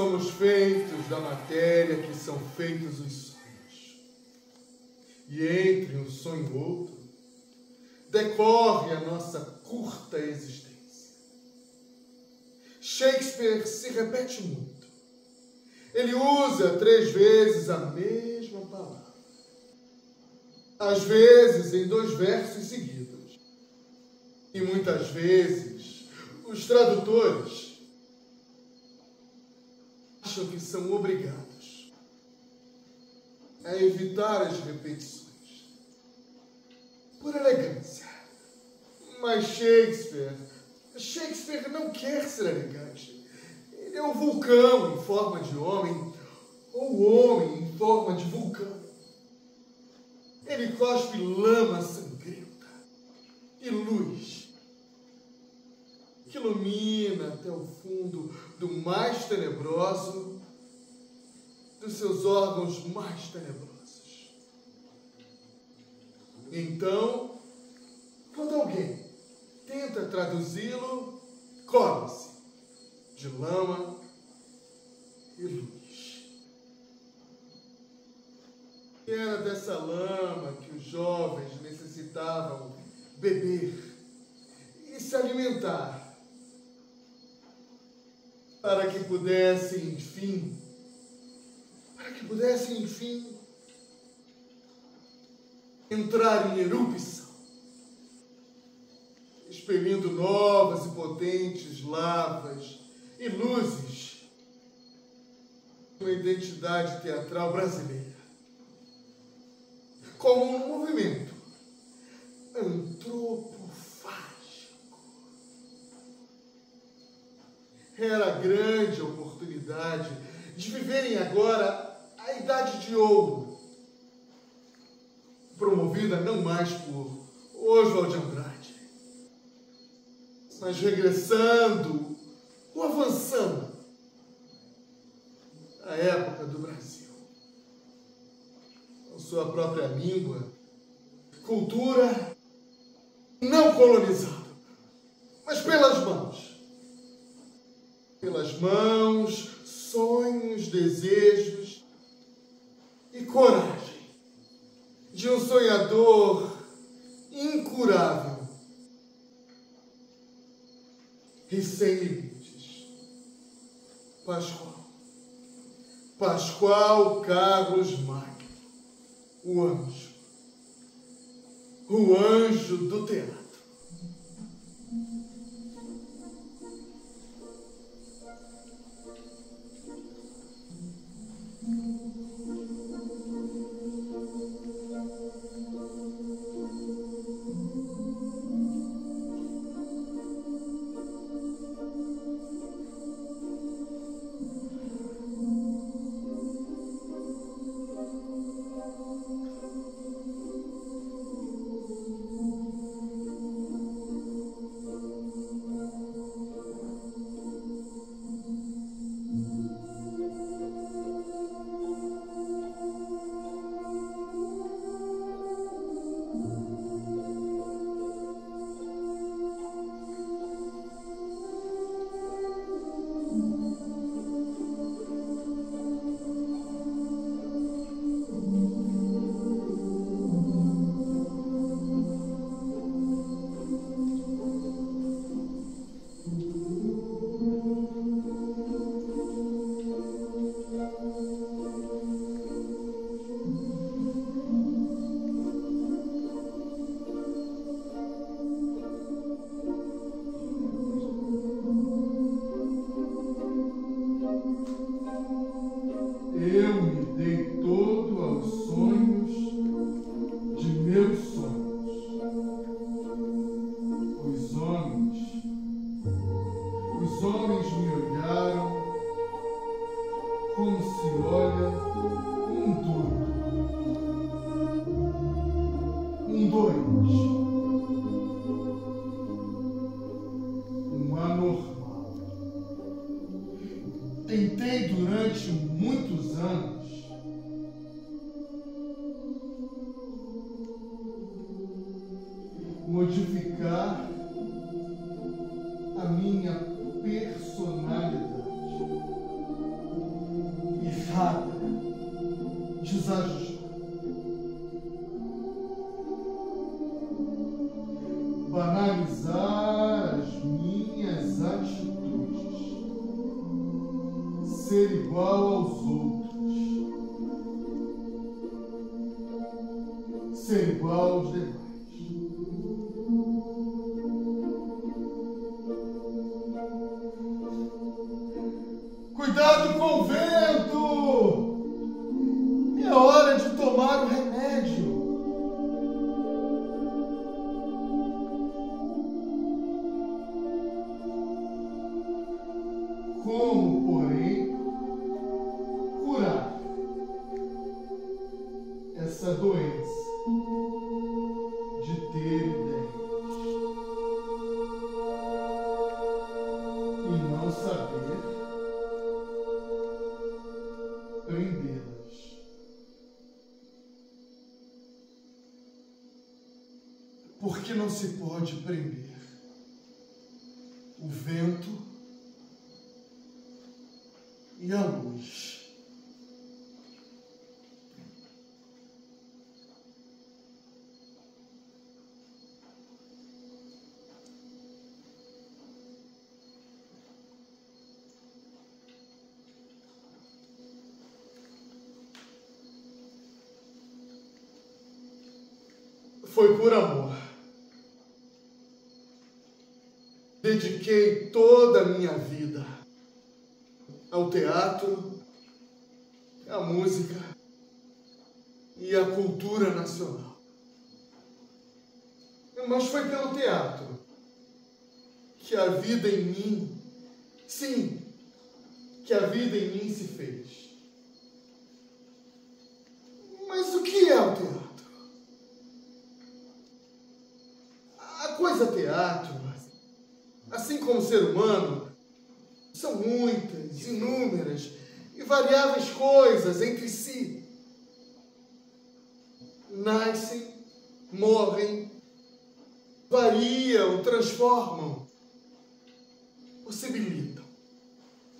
Somos feitos da matéria que são feitos os sonhos. E entre um sonho e outro, decorre a nossa curta existência. Shakespeare se repete muito. Ele usa três vezes a mesma palavra. Às vezes em dois versos seguidos. E muitas vezes os tradutores acham que são obrigados a evitar as repetições por elegância. Mas Shakespeare, Shakespeare não quer ser elegante. Ele é um vulcão em forma de homem, ou homem em forma de vulcão. Ele cospe lama sangrenta e luz que ilumina até o fundo do mais tenebroso dos seus órgãos mais tenebrosos. Então, quando alguém tenta traduzi-lo, cobre-se de lama e luz. Era dessa lama que os jovens necessitavam beber e se alimentar para que pudessem, enfim, para que pudessem, enfim, entrar em erupção, expelindo novas e potentes lavas e luzes, uma identidade teatral brasileira, como um movimento. Antropofágico era a grande oportunidade de viverem agora a idade de ouro, promovida não mais por Oswald de Andrade, mas regressando ou avançando à época do Brasil, com sua própria língua, cultura, não colonizada, mas pelas mãos pelas mãos, sonhos, desejos e coragem de um sonhador incurável e sem limites. Pascoal. Pascoal Carlos Magno, o anjo. O anjo do teatro. Como, porém, Foi por amor. Dediquei toda a minha vida ao teatro, à música e à cultura nacional. Mas foi pelo teatro que a vida em mim, sim, que a vida em mim se fez. Mas o que é o teatro? A coisa teatro, assim como o ser humano, são muitas, inúmeras e variáveis coisas entre si. Nascem, morrem, variam, transformam, possibilitam,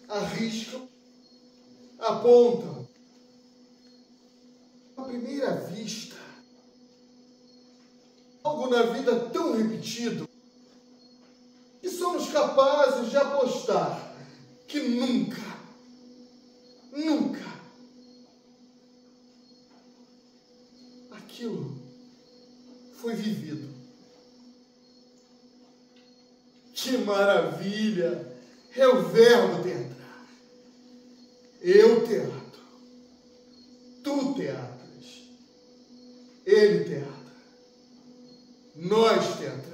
arriscam, apontam. À primeira vista, algo na vida tão repetido somos capazes de apostar que nunca, nunca aquilo foi vivido. Que maravilha! É o verbo teatrar. Eu teatro. Tu teatras. Ele teatra. Nós teatramos.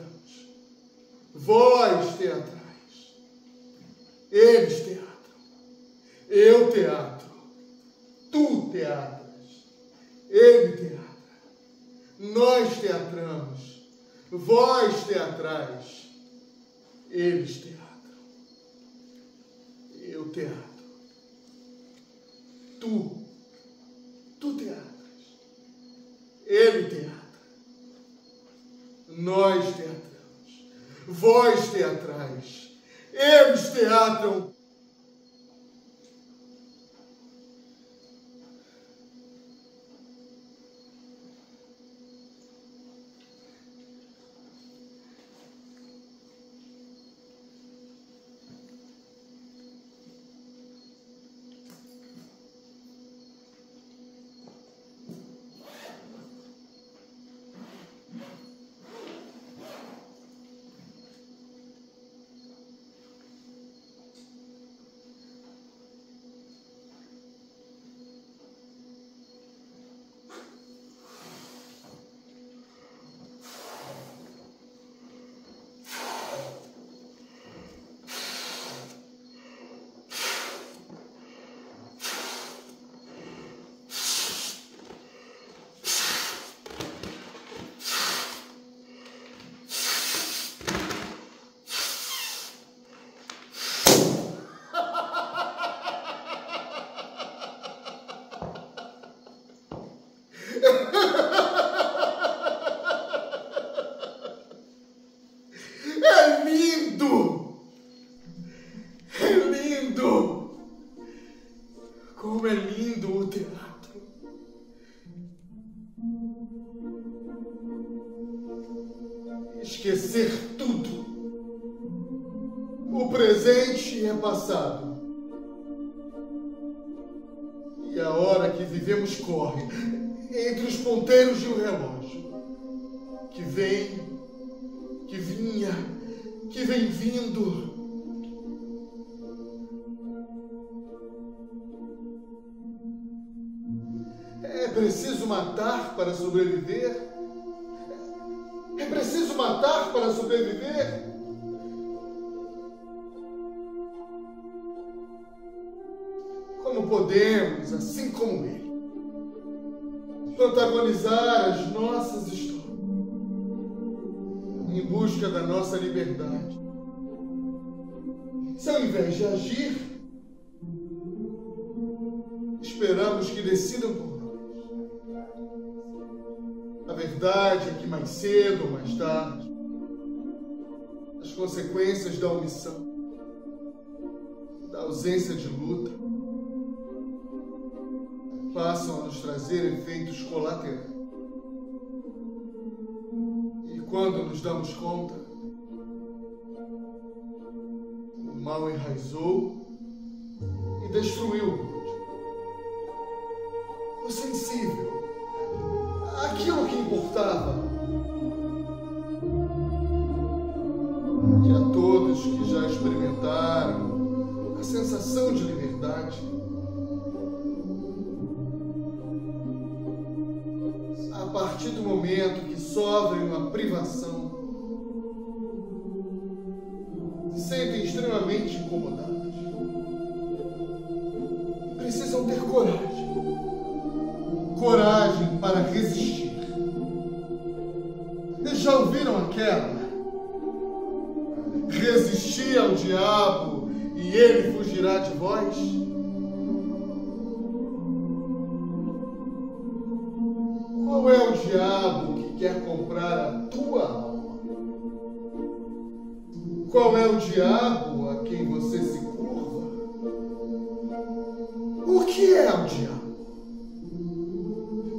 Vós teatrais. Eles teatram. Eu teatro. Tu teatras. Ele teatra. Nós teatramos. Vós teatrais. Eles teatram. Eu teatro. Tu. Tu teatras. Ele teatra. Nós teatramos. Vós teatrais. Eles teatram. Busca da nossa liberdade? Se ao invés de agir, esperamos que decidam por nós. A verdade é que mais cedo ou mais tarde, as consequências da omissão, da ausência de luta, passam a nos trazer efeitos colaterais. Quando nos damos conta, o mal enraizou e destruiu. O sensível, aquilo que importava. Que a todos que já experimentaram a sensação de liberdade, a partir do momento que sofrem uma privação, se sentem extremamente incomodados. Precisam ter coragem. Coragem para resistir. Eles já ouviram aquela? Resistir ao diabo e ele fugirá de vós? Qual é o diabo quer comprar a tua alma? Qual é o diabo a quem você se curva? O que é o diabo?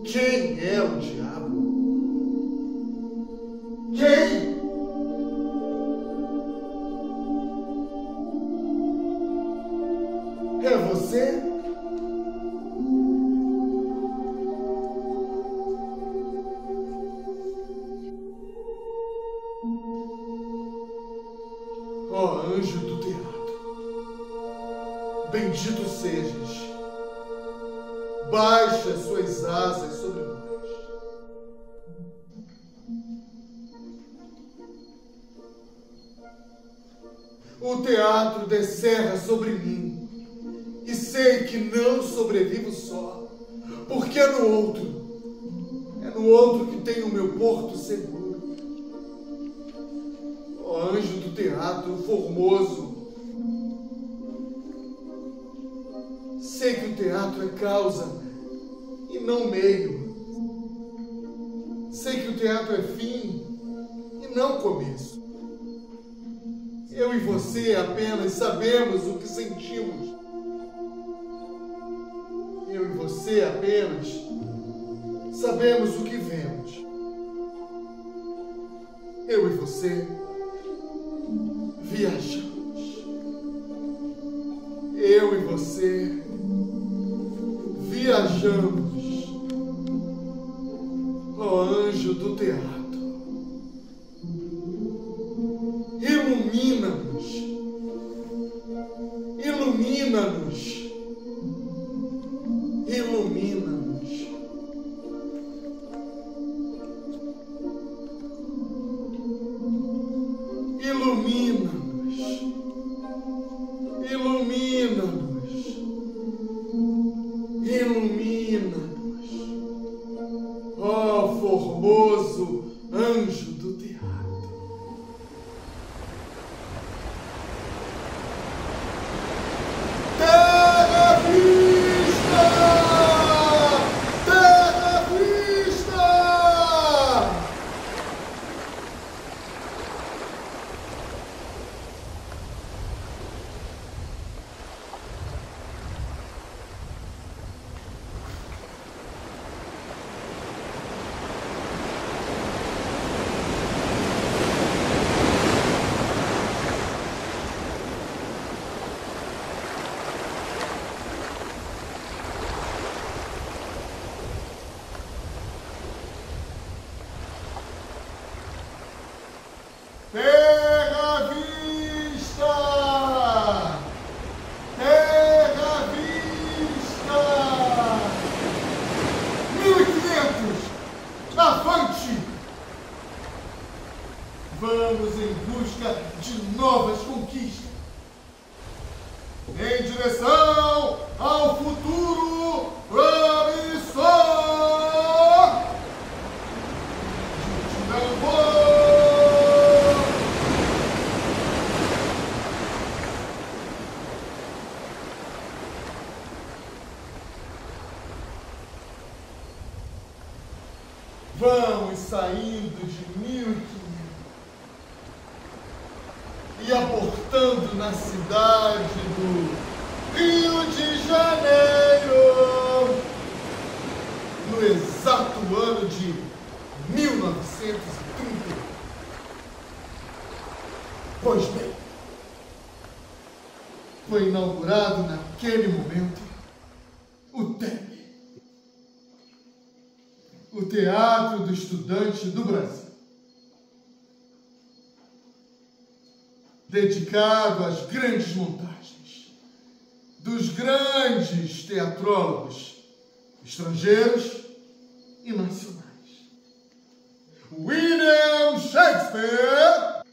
Quem é o diabo? Quem? Formoso, sei que o teatro é causa e não meio. Sei que o teatro é fim e não começo. Eu e você apenas sabemos o que sentimos. Eu e você apenas sabemos o que vemos. Eu e você viajamos. Eu e você viajamos. Ó anjo do teatro. Vamos saindo de 1500 e aportando na cidade do Rio de Janeiro, no exato ano de 1930. Pois bem, foi inaugurado naquele momento o TEB, o Teatro do Estudante do Brasil. dedicado às grandes montagens dos grandes teatrólogos estrangeiros e nacionais. William Shakespeare,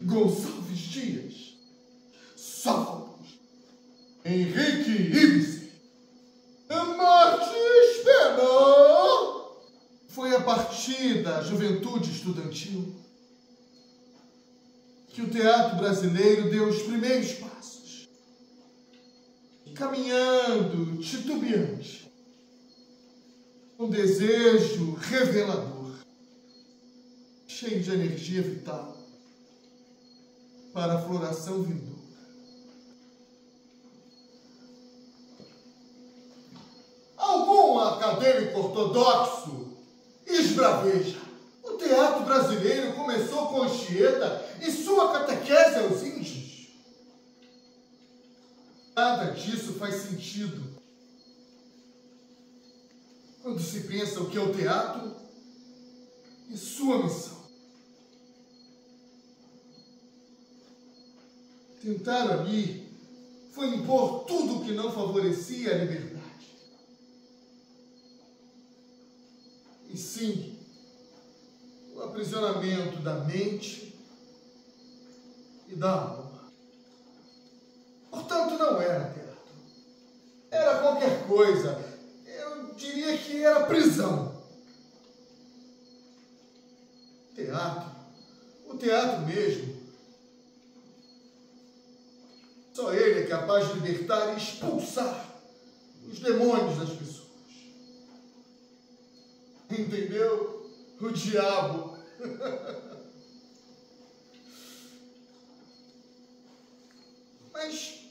Gonçalves Dias, Sófocles, Henrique Ibsen, Martins Pena. Partir da juventude estudantil que o teatro brasileiro deu os primeiros passos, caminhando titubeante, um desejo revelador, cheio de energia vital para a floração vindoura. Algum acadêmico ortodoxo esbraveja. O teatro brasileiro começou com Anchieta e sua catequese aos índios. Nada disso faz sentido. Quando se pensa o que é o teatro e sua missão. Tentar ali foi impor tudo o que não favorecia a liberdade. Sim, o aprisionamento da mente e da alma. Portanto, não era teatro. Era qualquer coisa. Eu diria que era prisão. Teatro. O teatro mesmo. Só ele é capaz de libertar e expulsar os demônios das pessoas. Entendeu? O diabo. Mas,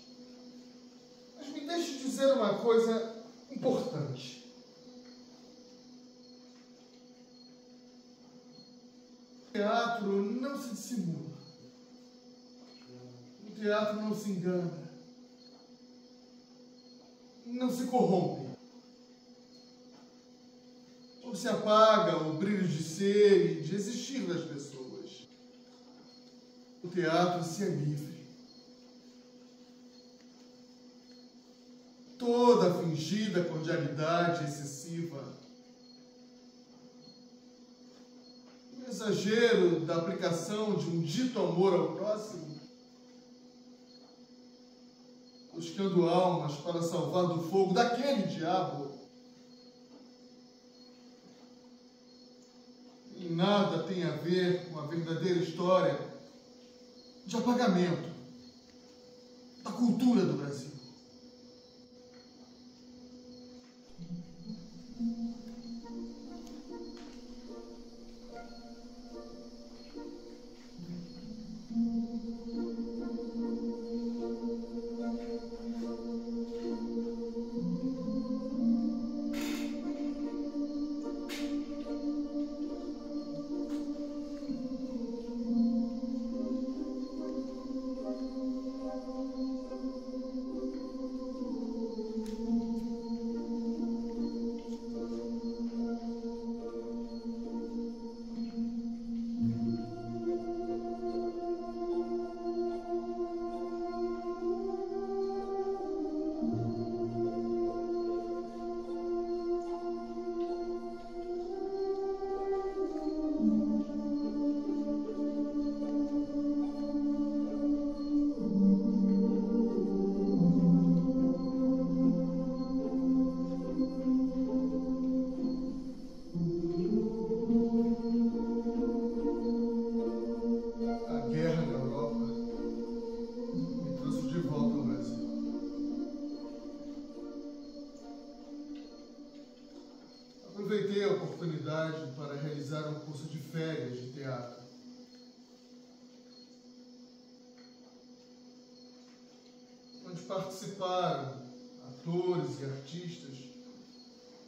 mas me deixe dizer uma coisa importante. O teatro não se dissimula. O teatro não se engana. Não se corrompe. Ou se apaga o brilho de ser e de existir das pessoas. O teatro se é livre. toda fingida cordialidade excessiva, o exagero da aplicação de um dito amor ao próximo, buscando almas para salvar do fogo daquele diabo. Nada tem a ver com a verdadeira história de apagamento da cultura do Brasil. Onde participaram atores e artistas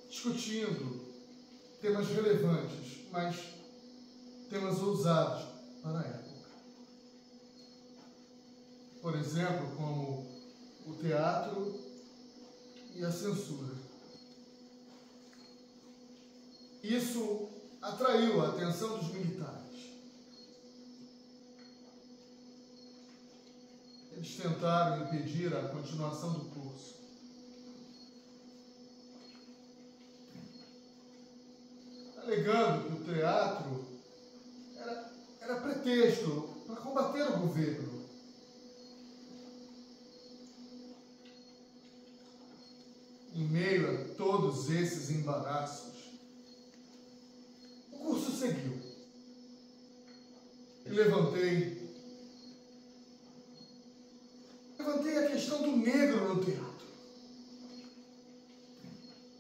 discutindo temas relevantes, mas temas ousados para a época. Por exemplo, como o teatro e a censura. Isso atraiu a atenção dos militares. Eles tentaram impedir a continuação do curso. Alegando que o teatro era, era pretexto para combater o governo. Em meio a todos esses embaraços, o curso seguiu. E levantei. Levantei a questão do negro no teatro.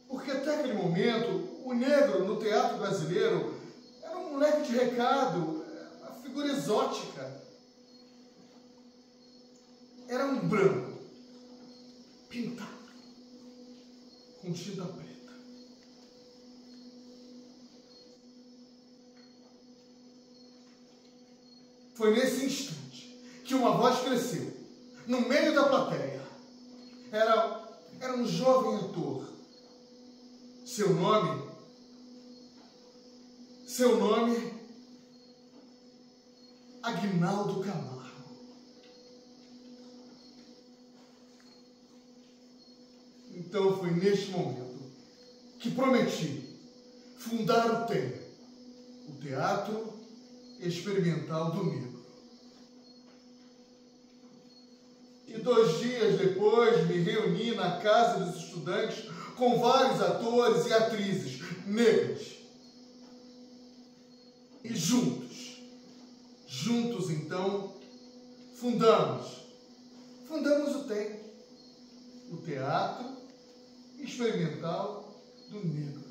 Porque até aquele momento, o negro no teatro brasileiro era um moleque de recado, uma figura exótica. Era um branco, pintado, com tinta preta. Foi nesse instante que uma voz cresceu, no meio da plateia. Era, era um jovem ator. Seu nome? Seu nome? Aguinaldo Camargo. Então foi neste momento que prometi fundar o TEM, o Teatro Experimental do Negro. E dois dias depois me reuni na casa dos estudantes com vários atores e atrizes negros. E juntos, juntos então, fundamos, fundamos o TEM, o Teatro Experimental do Negro.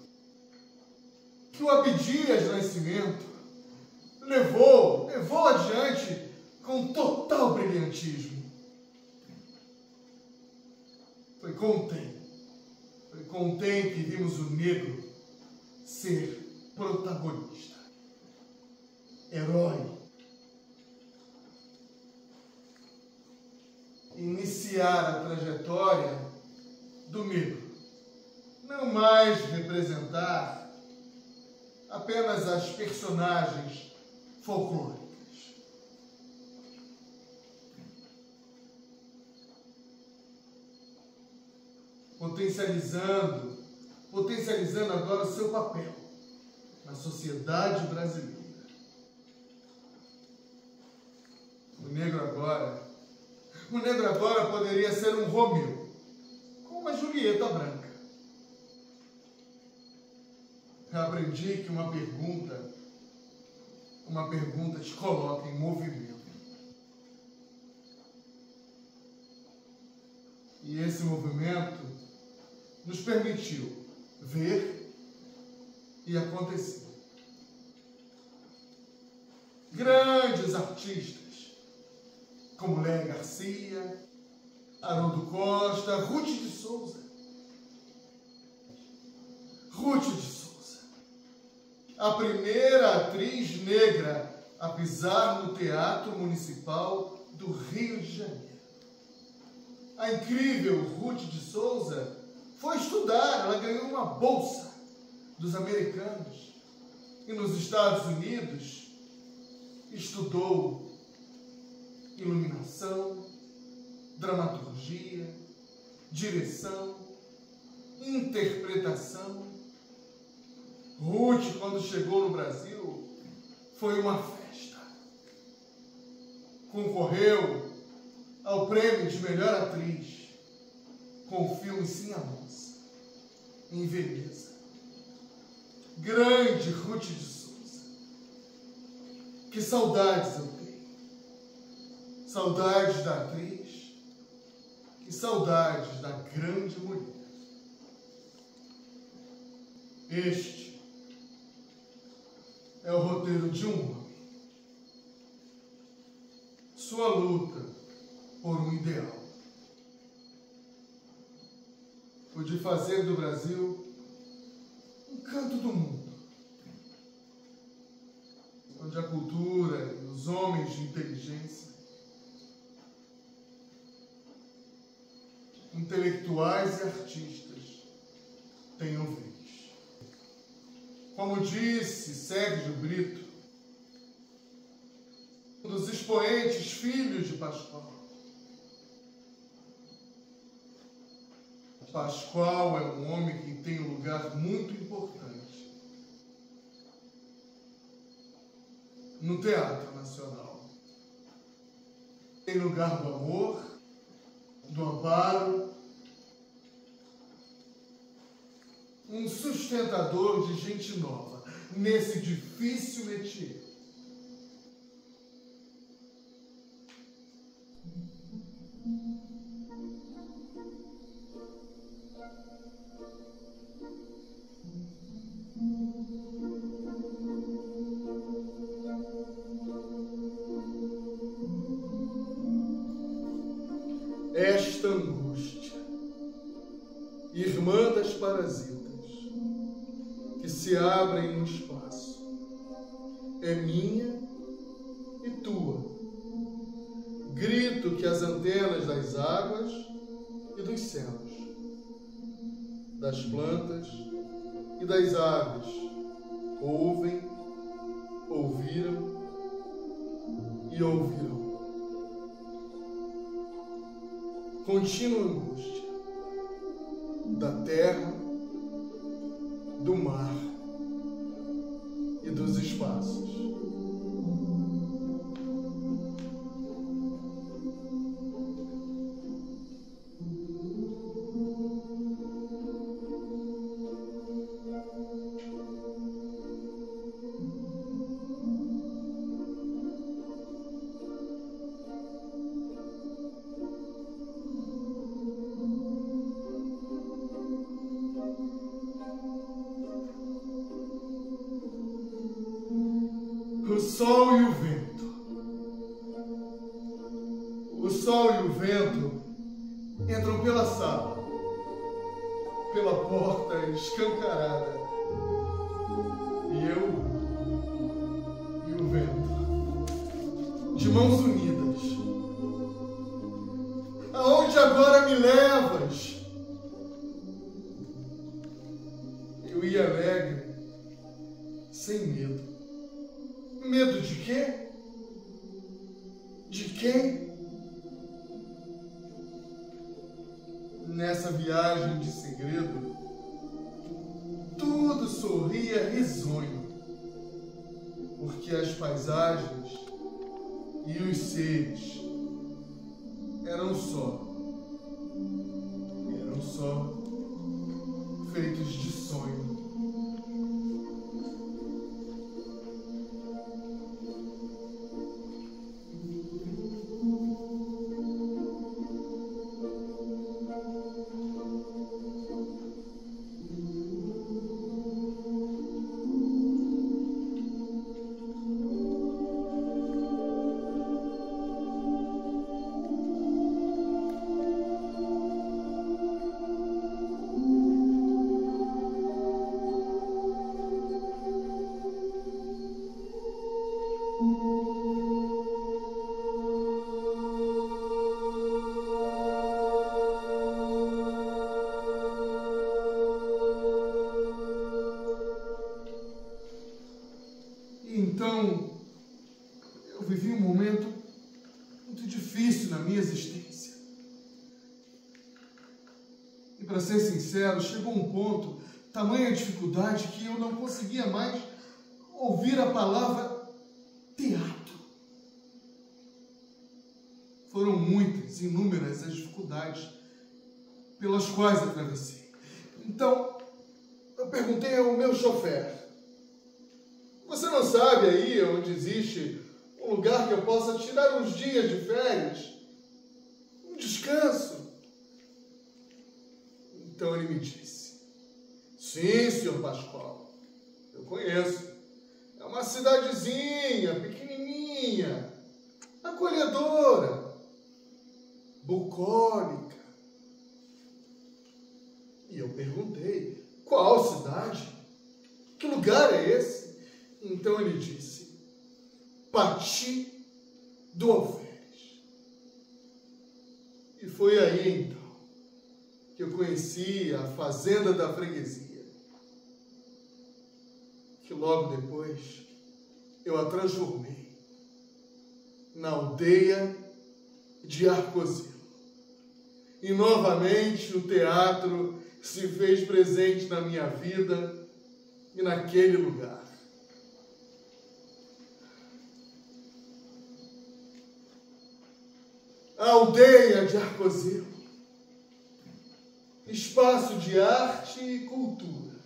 Que o Abdias Nascimento levou, levou adiante com total brilhantismo. Foi com o TEM, foi com o TEM que vimos o negro ser protagonista, herói. Iniciar a trajetória do negro. Não mais representar apenas as personagens folclóricas. Potencializando, potencializando agora o seu papel na sociedade brasileira. O negro agora, o negro agora poderia ser um Romeu, com uma Julieta branca. Eu aprendi que uma pergunta, uma pergunta te coloca em movimento. E esse movimento nos permitiu ver e acontecer. Grandes artistas, como Léa Garcia, Haroldo Costa, Ruth de Souza. Ruth de Souza, a primeira atriz negra a pisar no Teatro Municipal do Rio de Janeiro. A incrível Ruth de Souza foi estudar, ela ganhou uma bolsa dos americanos e nos Estados Unidos estudou iluminação, dramaturgia, direção, interpretação. Ruth, quando chegou no Brasil, foi uma festa. Concorreu ao prêmio de melhor atriz com o filme Sim a Moça, em Veneza. Grande Ruth de Souza. Que saudades eu tenho. Saudades da atriz e saudades da grande mulher. Este é o roteiro de um homem. Sua luta por um ideal. O de fazer do Brasil um canto do mundo. Onde a cultura e os homens de inteligência, intelectuais e artistas tenham vez. Como disse Sérgio Brito, um dos expoentes filhos de Pascoal, Pascoal é um homem que tem um lugar muito importante no Teatro Nacional. Tem lugar do amor, do amparo, um sustentador de gente nova nesse difícil métier. Que as antenas das águas e dos céus, das plantas e das aves ouvem, ouviram e ouvirão. contínua angústia da terra, do mar e dos espaços. Aonde agora me levas? Sincero, chegou um ponto, tamanha dificuldade, que eu não conseguia mais ouvir a palavra teatro. Foram muitas, inúmeras as dificuldades pelas quais atravessei. Então, eu perguntei ao meu chofer, você não sabe aí onde existe um lugar que eu possa tirar uns dias de férias? Um descanso? Então ele me disse: Sim, senhor Pascoal, eu conheço. É uma cidadezinha, pequenininha, acolhedora, bucólica. E eu perguntei: qual cidade? Que lugar é esse? Então ele disse: Pati do Alferes. E foi aí então que eu conheci a fazenda da freguesia. Que logo depois eu a transformei na aldeia de Arcozilo. E novamente o teatro se fez presente na minha vida e naquele lugar. A aldeia de Arcozelo, espaço de arte e cultura,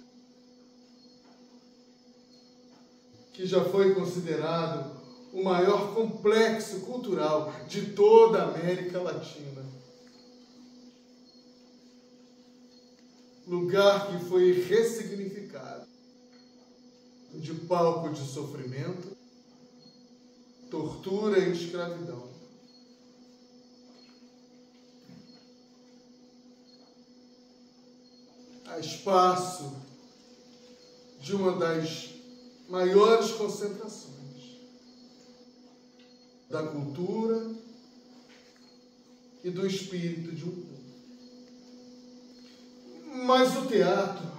que já foi considerado o maior complexo cultural de toda a América Latina. Lugar que foi ressignificado de palco de sofrimento, tortura e escravidão. Há espaço de uma das maiores concentrações da cultura e do espírito de um povo. Mas o teatro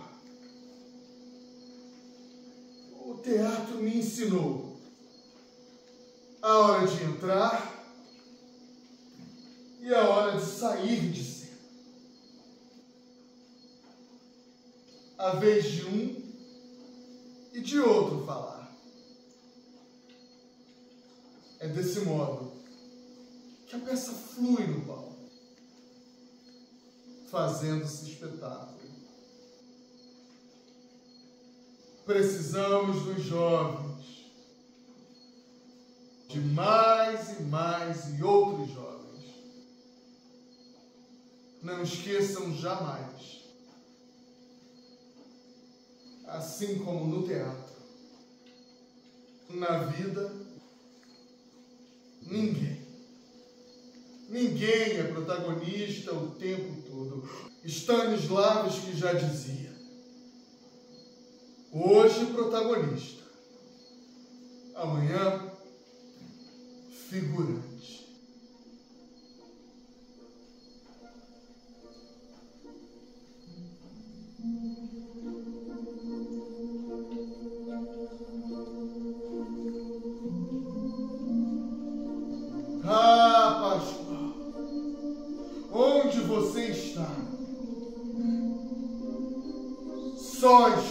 teatro me ensinou a hora de entrar e a hora de sair de A vez de um e de outro falar. É desse modo que a peça flui no palco, fazendo-se espetáculo. Precisamos dos jovens, de mais e mais e outros jovens. Não esqueçam jamais, assim como no teatro, na vida, ninguém, ninguém é protagonista o tempo todo. Stanislavski já dizia, Hoje protagonista, amanhã figurante. Só